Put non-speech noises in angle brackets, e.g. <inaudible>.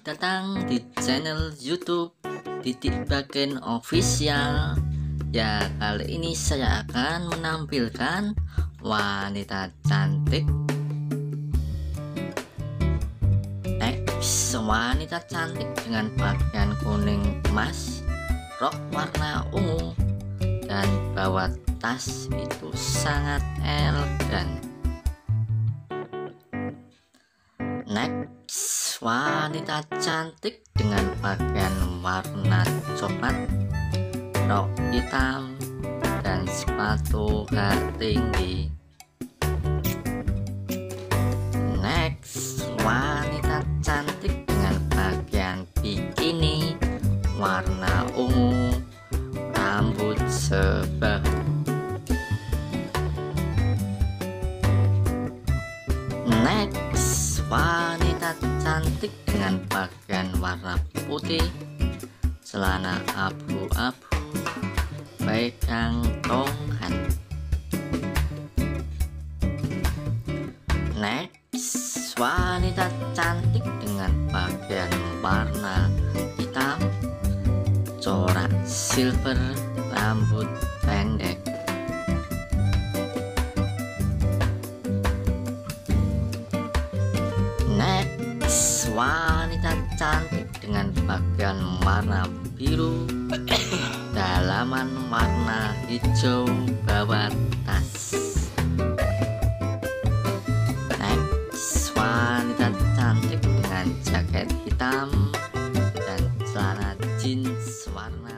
datang di channel YouTube Titik Bagian Official. Ya, kali ini saya akan menampilkan wanita cantik. Next, wanita cantik dengan pakaian kuning emas, rok warna ungu, dan bawa tas itu sangat elegan. Next, wanita cantik dengan pakaian warna coklat, rok hitam, dan sepatu hak tinggi. Next, wanita cantik dengan pakaian bikini warna ungu, rambut sebahu. Next, wanita cantik dengan pakaian warna putih, celana abu-abu, pegang tongkat. Next, wanita cantik dengan pakaian warna hitam, corak silver, rambut pendek. Wanita cantik dengan bagian warna biru, <coughs> dalaman warna hijau bawah tas. Next, wanita cantik dengan jaket hitam dan celana jeans warna.